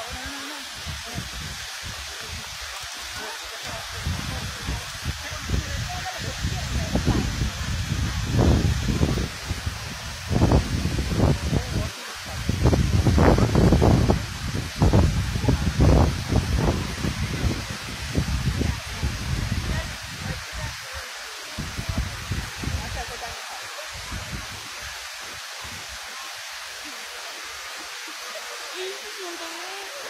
Oh, no, no.